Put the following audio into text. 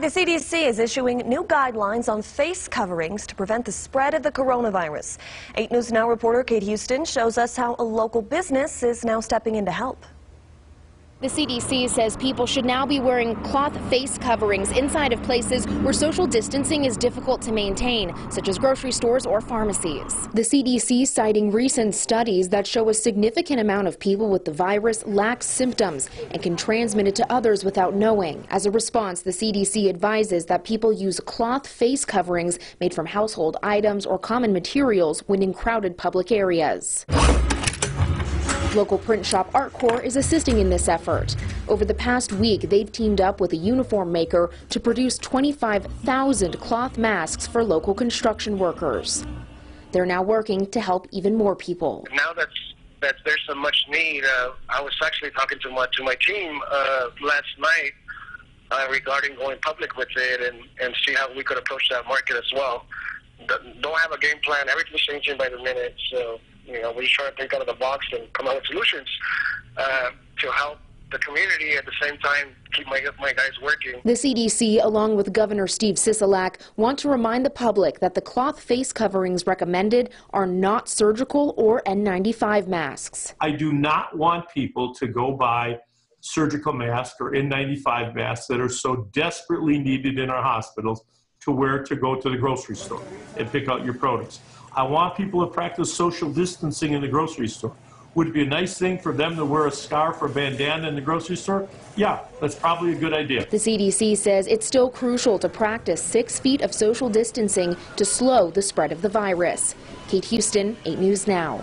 The CDC is issuing new guidelines on face coverings to prevent the spread of the coronavirus. 8 News Now reporter Kate Houston shows us how a local business is now stepping in to help. The CDC says people should now be wearing cloth face coverings inside of places where social distancing is difficult to maintain, such as grocery stores or pharmacies. The CDC citing recent studies that show a significant amount of people with the virus lack symptoms and can transmit it to others without knowing. As a response, the CDC advises that people use cloth face coverings made from household items or common materials when in crowded public areas. Local print shop Artcore is assisting in this effort. Over the past week, they've teamed up with a uniform maker to produce 25,000 cloth masks for local construction workers. They're now working to help even more people. Now that's that there's so much need, uh, I was actually talking to my to my team uh, last night uh, regarding going public with it and and see how we could approach that market as well. Don't have a game plan. Everything's changing by the minute, so you know, we try to think out of the box and come up with solutions uh, to help the community at the same time keep my, my guys working. The CDC, along with Governor Steve Sisolak, want to remind the public that the cloth face coverings recommended are not surgical or N95 masks. I do not want people to go buy surgical masks or N95 masks that are so desperately needed in our hospitals to where to go to the grocery store and pick out your produce. I want people to practice social distancing in the grocery store. Would it be a nice thing for them to wear a scarf or bandana in the grocery store? Yeah, that's probably a good idea. The CDC says it's still crucial to practice six feet of social distancing to slow the spread of the virus. Kate Houston, 8 News Now.